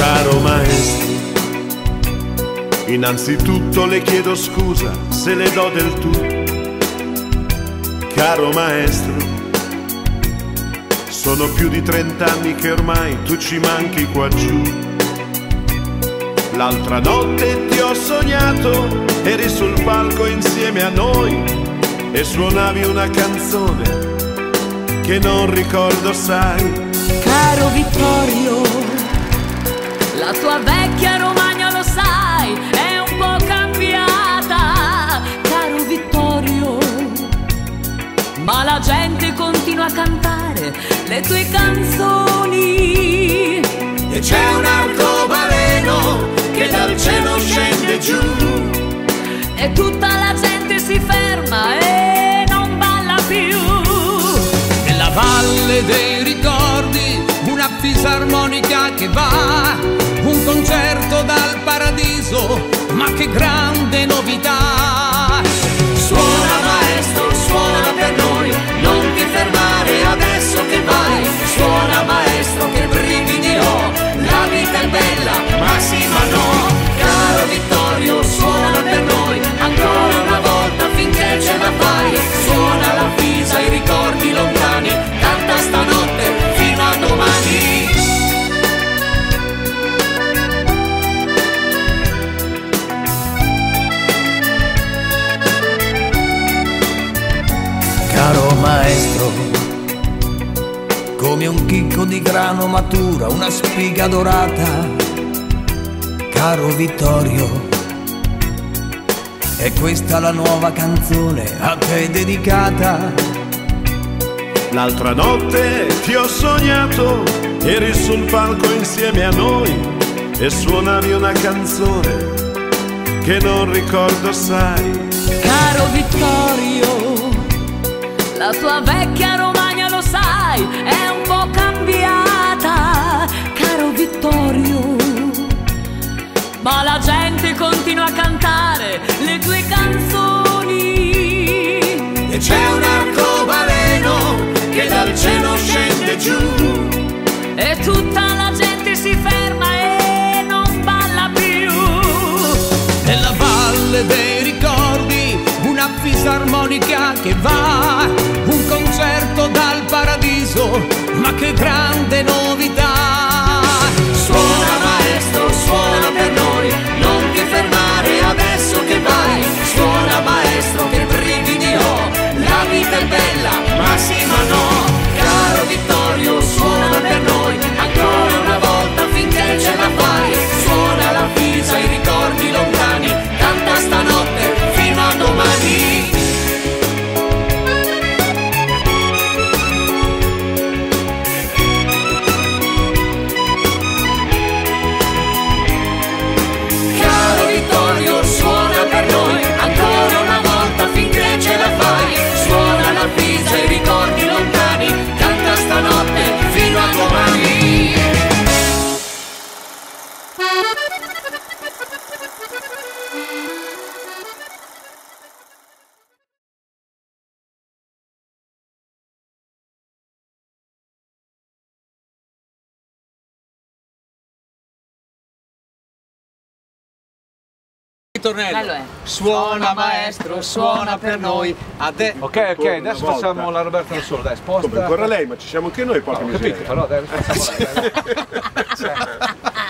caro maestro. Innanzitutto le chiedo scusa se le do del tu, caro maestro. Sono più di trent'anni che ormai tu ci manchi qua giù. L'altra notte ti ho sognato, eri sul palco insieme a noi e suonavi una canzone che non ricordo, sai. Caro Vittorio, vecchia Romagna lo sai, è un po' cambiata. Caro Vittorio, ma la gente continua a cantare le tue canzoni. E c'è un arcobaleno che dal cielo scende giù. E tutta la gente si ferma e non balla più. Nella valle dei fisarmonica che va, un concerto dal paradiso, ma che grande Maestro, come un chicco di grano matura, una spiga dorata. Caro Vittorio, è questa la nuova canzone a te dedicata. L'altra notte ti ho sognato, eri sul palco insieme a noi e suonavi una canzone che non ricordo sai. Caro Vittorio, la tua vecchia Romagna lo sai, è un po' cambiata. Caro Vittorio, ma la gente continua a cantare le tue canzoni. E c'è un arcobaleno che dal cielo scende giù. E tutta fisarmonica che va, un concerto dal paradiso, ma che grande novità! Suona maestro, suona per noi, non ti fermare adesso che vai. Suona maestro, che brividi ho, la vita è bella, ma sì ma no. Ritornello. Bello è. Suona maestro, suona per noi. Ade- ok, ok, adesso volta. facciamo la Roberta da solo, dai, sposta. Come ancora lei, ma ci siamo anche noi, porca Ho miseria. capito, però dai, facciamo la- dai.